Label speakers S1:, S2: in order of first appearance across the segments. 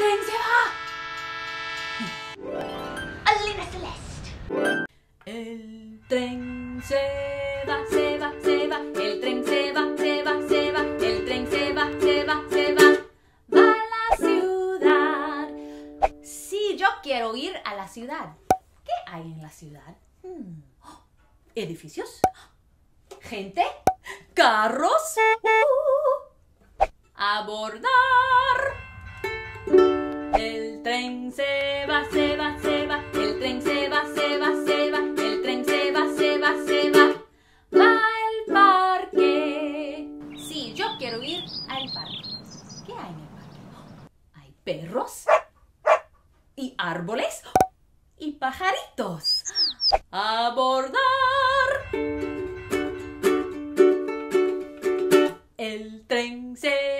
S1: tren se va.
S2: Alina Celeste.
S1: El tren se va, se va, se va. El tren se va, se va, se va. El tren se va, se va, se va. Va a la ciudad. Sí, yo quiero ir a la ciudad. ¿Qué hay en la ciudad? Hmm. ¿Edificios? ¿Gente? ¿Carros? Uh. abordar. El tren se va, se va, se va. El tren se va, se va, se va. El tren se va, se va, se va. Va al parque. Sí, yo quiero ir al parque. ¿Qué hay en el parque? Hay perros y árboles y pajaritos. Abordar. El tren se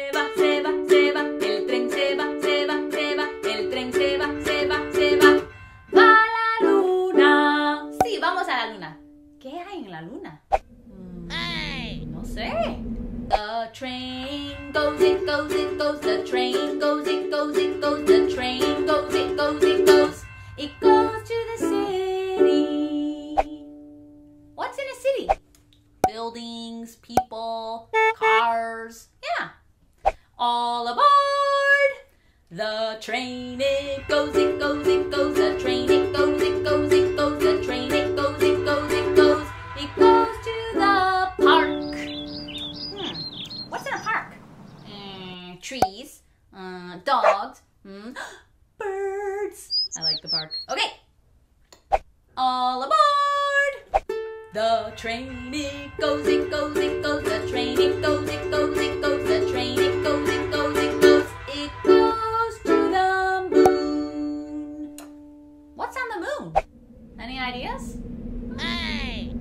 S1: luna. ¿Qué hay en la luna? Mm, no sé. The train goes, it goes, it goes. The train goes, it goes, it goes. The train goes, it goes, it goes. It goes to the city. What's in a city? Buildings, people, cars. Yeah. All aboard the train. It goes, it trees, uh, dogs, mm, birds. I like the park. Okay. All aboard! The train it goes, it goes, it goes. The train it goes, it goes, it goes. The train it goes, it goes, it goes. It goes to the moon. What's on the moon? Any ideas?
S2: Hey.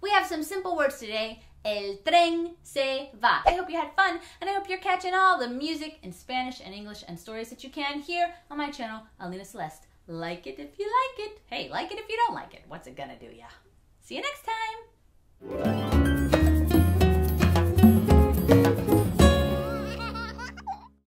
S1: We have some simple words today. El tren se va. I hope you had fun and I hope you're catching all the music in Spanish and English and stories that you can hear on my channel, Alina Celeste. Like it if you like it. Hey, like it if you don't like it. What's it gonna do ya? See you next time.